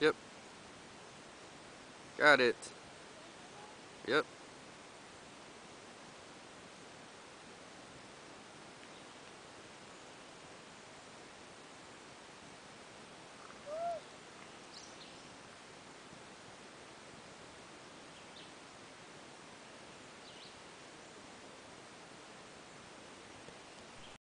Yep. Got it. Yep.